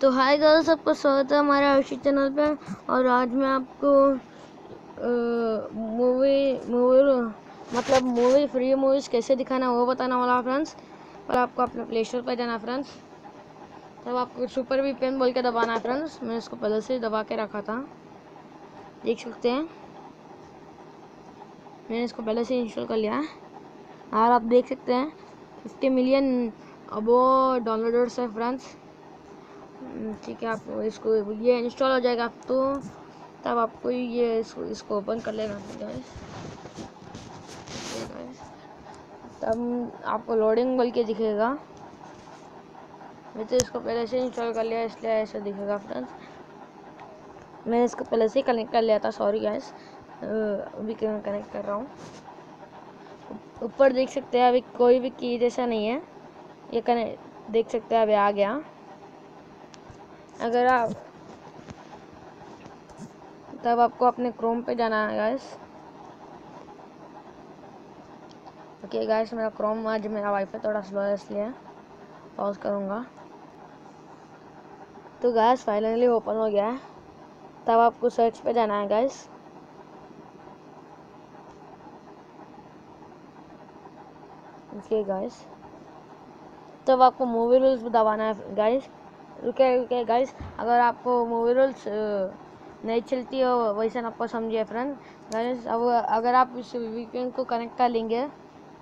तो hi girls सबका स्वागत है हमारे आयुषी चैनल पे। और आज मैं आपको मूवी मूवी मतलब मूवी फ्री मूवीज़ कैसे दिखाना वो बताना वाला फ्रेंड्स और आपको अपने प्ले स्टोर पर जाना फ्रेंड्स तब आपको सुपर वी पेन बोल के दबाना है फ्रेंड्स मैंने इसको पहले से दबा के रखा था। देख सकते हैं। मैंने इसको पहले से इंस्टॉल कर लिया है। और आप देख सकते हैं फिफ्टी मिलियन अबो डाउनलोडर्स है फ्रेंड्स ठीक है, आप इसको ये इंस्टॉल हो जाएगा आप तो। तब आपको ये इसको इसको ओपन कर लेना गाइस तब आपको लोडिंग बोल के दिखेगा। मैं तो इसको पहले से इंस्टॉल कर लिया, इसलिए ऐसा दिखेगा फ्रेंड्स मैंने इसको पहले से कनेक्ट कर लिया था सॉरी गैस अभी कनेक्ट कर रहा हूँ। ऊपर देख सकते हैं, अभी कोई भी की जैसा नहीं है। ये कनेक्ट देख सकते हैं, अभी आ गया। अगर आप तब आपको अपने क्रोम पे जाना है गैस ओके गैस मेरा क्रोम आज मेरा वाईफाई थोड़ा स्लो है, इसलिए पॉज करूँगा. तो गैस फाइनली ओपन हो गया है. तब आपको सर्च पे जाना है गैस ओके गैस तब आपको मूवी रूल्स दबाना है गैस रुके रुके गाइस अगर आपको मूवी रूल्स नहीं चलती हो, वैसे आपको समझिए फ्रेंड गाइस अब अगर आप इस वीकेंड को कनेक्ट कर लेंगे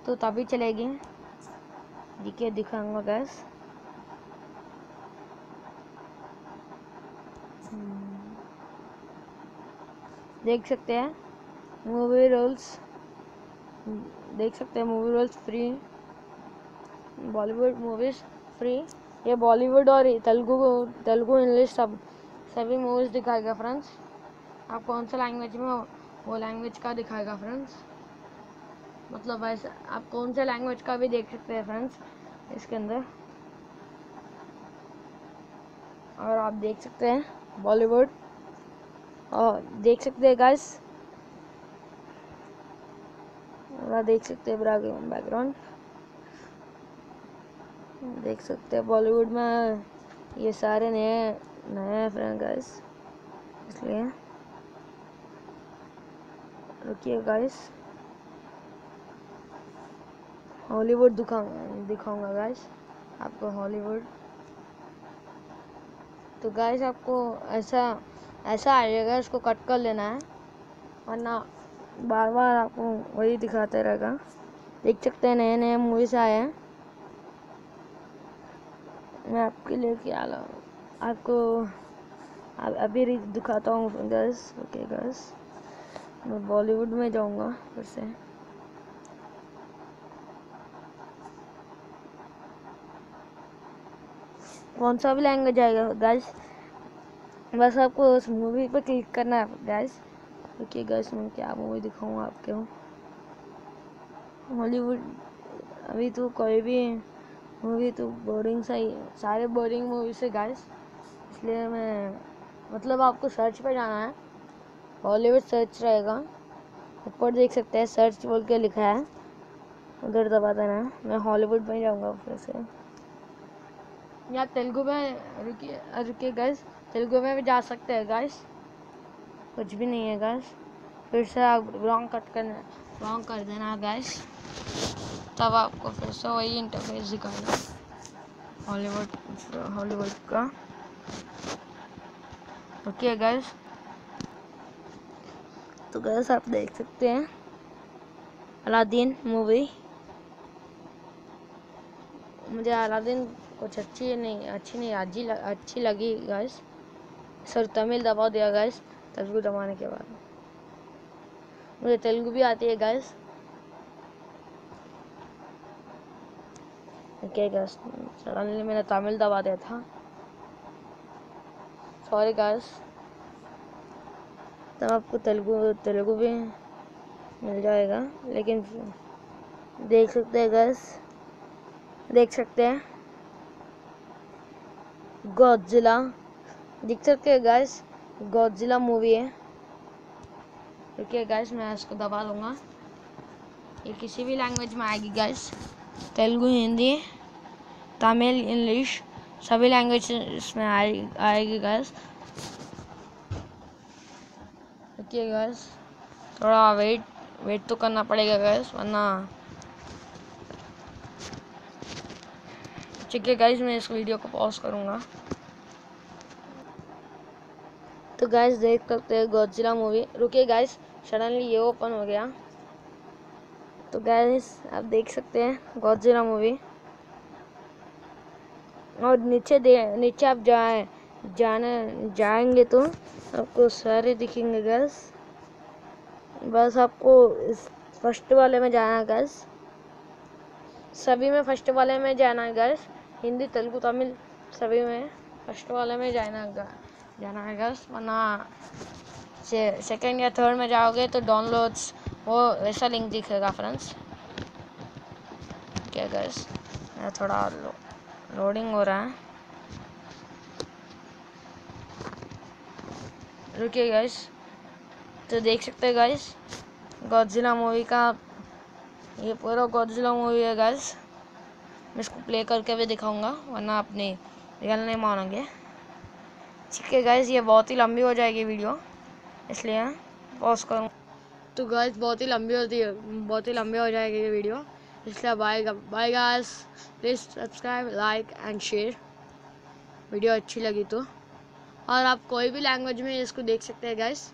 तो तभी चलेगी. दिखे दिखाऊँगा गैस देख सकते हैं. मूवी रोल्स देख सकते हैं movie rolls free Bollywood movies free ये बॉलीवुड और तेलुगु तेलुगु इंग्लिश सब, सभी मूवीज़ दिखाएगा फ्रेंड्स आप कौन सा लैंग्वेज में वो लैंग्वेज का दिखाएगा फ्रेंड्स मतलब वैसे आप कौन से लैंग्वेज का भी देख सकते हैं फ्रेंड्स इसके अंदर। और आप देख सकते हैं बॉलीवुड। और देख सकते हैं गाइस देख सकते हैं बैकग्राउंड देख सकते हैं बॉलीवुड में ये सारे नए नए फ्रेंड गाइस इसलिए। रुकिए गाइस हॉलीवुड दिखाऊँगा दिखाऊँगा गाइस आपको हॉलीवुड। तो गाइस आपको ऐसा ऐसा आएगा इसको कट कर लेना है, वरना बार बार आपको वही दिखाते रहेगा। देख सकते हैं नए नए मूवीज़ आए हैं। मैं आपके लिए क्या लाऊँ आपको अभी दिखाता हूँ गैस ओके गैस मैं बॉलीवुड में जाऊँगा फिर से। कौन सा भी लैंग्वेज आएगा गैस बस आपको उस मूवी पर क्लिक करना है गैस ओके गैस मैं क्या मूवी दिखाऊँ आपके? हॉलीवुड अभी तो कोई भी मूवी तो बोरिंग सा ही सारे बोरिंग मूवी से गाइस इसलिए मैं मतलब आपको सर्च पे जाना है। हॉलीवुड सर्च रहेगा। ऊपर देख सकते हैं सर्च बोल के लिखा है। उधर दबा देना। मैं हॉलीवुड में जाऊँगा फिर से। या तेलुगु में रुकिए रुकिए गैस तेलुगु में भी जा सकते हैं गाइस कुछ भी नहीं है गैस फिर से आप रॉन्ग कट करना रॉन्ग कर देना गैस तब आपको फिर से वही इंटरफेस दिखाएगा हॉलीवुड हॉलीवुड का। ओके गैस तो गैस आप देख सकते हैं। अलादीन मूवी मुझे अलादीन कुछ अच्छी नहीं अच्छी नहीं अच्छी अच्छी लगी गैस सर, तमिल दबा दिया गैस तेलुगु दबाने के बाद। मुझे तेलुगु भी आती है गैस क्या गैस सडनली मैंने तमिल दबा दिया था। सॉरी गैस तब आपको तेलुगु तेलुगु भी मिल जाएगा, लेकिन देख सकते हैं गैस देख सकते हैं। गॉडजिला देख सकते हैं गैस गॉडजिला मूवी है। रुकिए गैस मैं इसको दबा लूँगा ये किसी भी लैंग्वेज में आएगी गैस तेलुगु, हिंदी। तमिल इंग्लिश सभी लैंग्वेज इसमें आए, आएगी गैस देखिए गैस थोड़ा वेट वेट तो करना पड़ेगा गैस वरना ठीक है गाइज़ मैं इस वीडियो को पॉज करूँगा. तो गाइज़ देख सकते हैं गॉडजिला मूवी रुकिए गाइज़ सडनली ये ओपन हो गया. तो गाइज़ आप देख सकते हैं गॉडजिला मूवी और नीचे दे, नीचे आप जाए, जाने, जाएँगे तो आपको सारे दिखेंगे गैस बस आपको इस फ़र्स्ट वाले में जाना है गैस सभी में फ़र्स्ट वाले में जाना है गैस हिंदी, तेलुगु, तमिल सभी में फ़र्स्ट वाले में जाना जाना है गैस वरना सेकेंड या थर्ड में जाओगे तो डाउनलोड्स वो ऐसा लिंक दिखेगा फ्रेंड्स क्या गैस थोड़ा लो। लोडिंग हो रहा है। रुकिए गाइस तो देख सकते हैं गाइस गॉडजिला मूवी का ये पूरा गॉडजिला मूवी है गाइस मैं इसको प्ले करके भी दिखाऊँगा, वरना अपने रियल नहीं मानोगे। ठीक है गाइस ये बहुत ही लंबी हो जाएगी वीडियो इसलिए पॉज करूँ। तो गाइस बहुत ही लंबी होती है, बहुत ही लंबी हो जाएगी ये वीडियो इसलिए bye bye guys please subscribe like and share video अच्छी लगी तो। और आप कोई भी लैंग्वेज में इसको देख सकते हैं गाइस